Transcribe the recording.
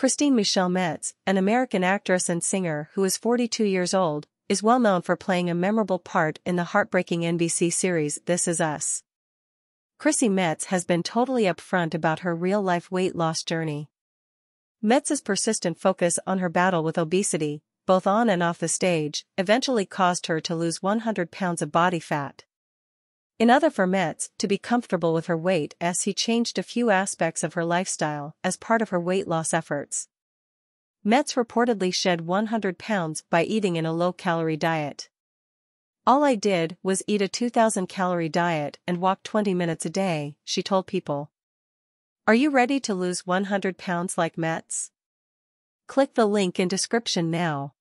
Christine Michelle Metz, an American actress and singer who is 42 years old, is well known for playing a memorable part in the heartbreaking NBC series This Is Us. Chrissy Metz has been totally upfront about her real-life weight loss journey. Metz's persistent focus on her battle with obesity, both on and off the stage, eventually caused her to lose 100 pounds of body fat. In other for Metz, to be comfortable with her weight as he changed a few aspects of her lifestyle as part of her weight loss efforts. Metz reportedly shed 100 pounds by eating in a low-calorie diet. All I did was eat a 2000 calorie diet and walk 20 minutes a day, she told people. Are you ready to lose 100 pounds like Metz? Click the link in description now.